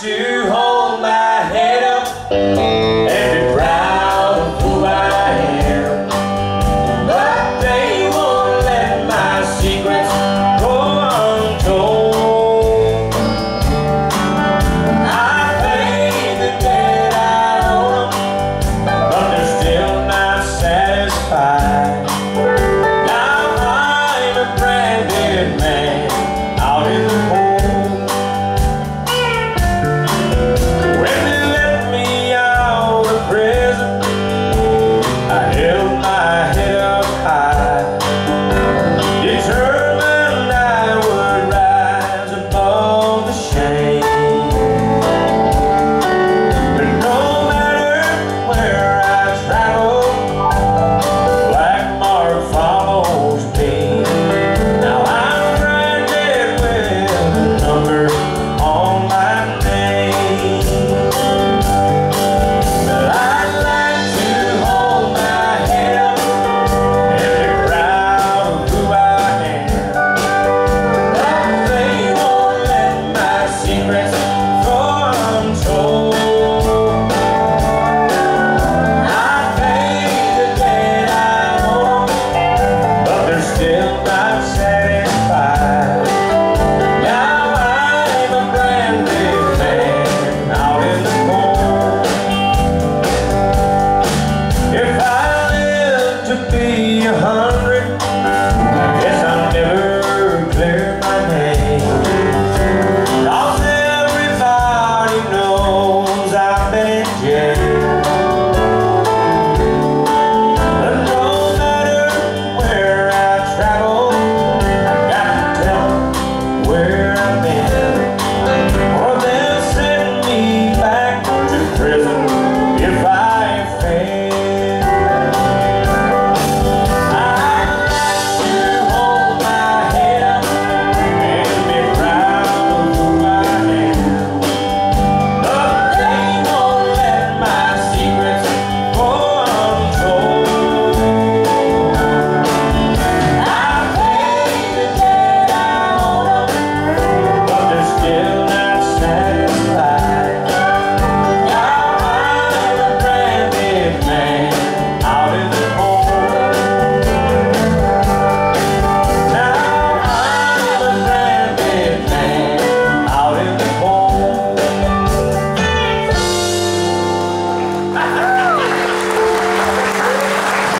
to hold my head up and be proud of who I am. But they won't let my secrets go untold. I pay the debt I owe them, but they're still not satisfied. a hundred Guess I'll never clear my name. Cause everybody knows I've been in jail.